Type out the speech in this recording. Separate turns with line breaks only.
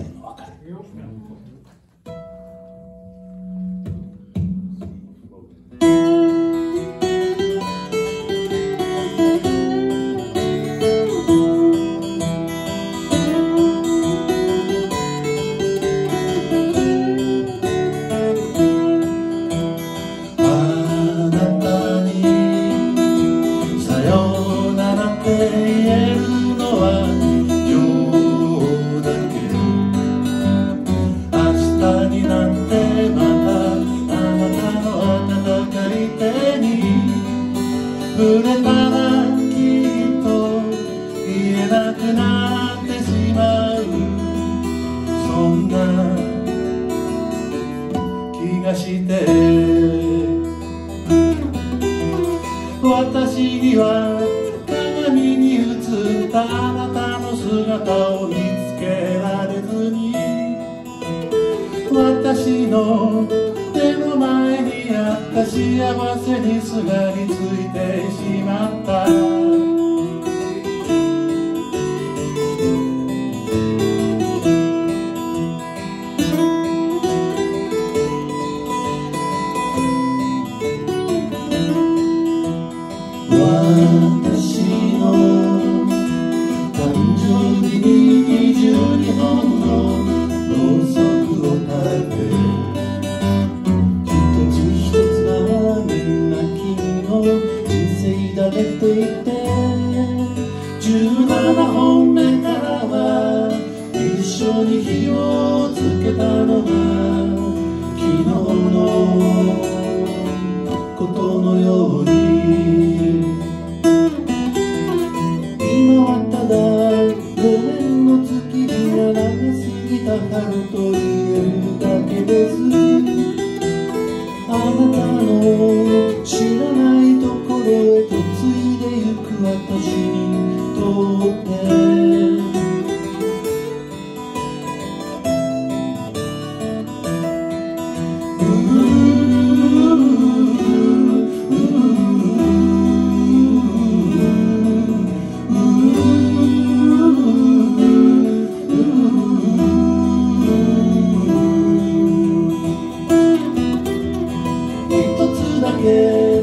hacer nueva. れたらきっと言えなくなってしまうそんな気がして私には鏡に映ったあなたの姿を見つけられずに。私のた幸せにすがりついてしまった。私の誕生日にて17本目からは一緒に火をつけたのが昨日のことのように。今はただごめんの月日が長すぎた春と言えるだゆく私にとって一つだけ